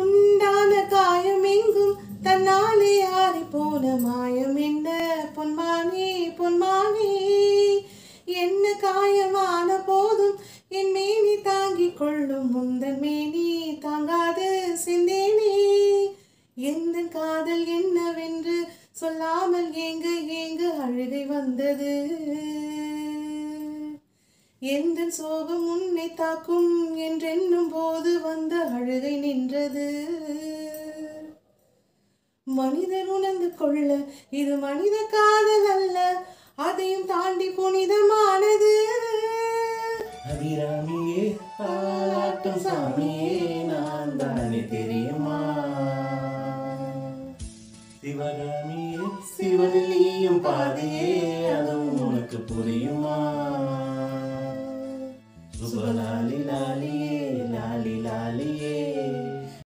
உண்டான காயம் எங்கும் தன்னாலே ஆறி போன மாயம் என்ன? பொன்மானே பொன்மானே என்ன காயமான போதும் என் மேனி தாங்கிக் கொள்ளும் முந்தன் மேனி தாங்காது சிந்தேனே. எந்த காதல் என்னவென்று சொல்லாமல் ஏங்க ஏங்க அழுகை வந்தது. எந்த சோகம் உன்னை தாக்கும் என்றென்னும் போது வந்த அழுகை நின்றது. மனிதர் உணர்ந்து கொள்ள இது மனித காதல் அல்ல அதையும் தாண்டி புனிதமானது. அபிராமியே பாட்டும் சாமியே நான் தானே தெரியுமா சிவகாமியே சிவனிலேயும் நீயும் பாதியே அதுவும் உனக்கு புரியுமா? சுப லாலி லாலியே லாலி லா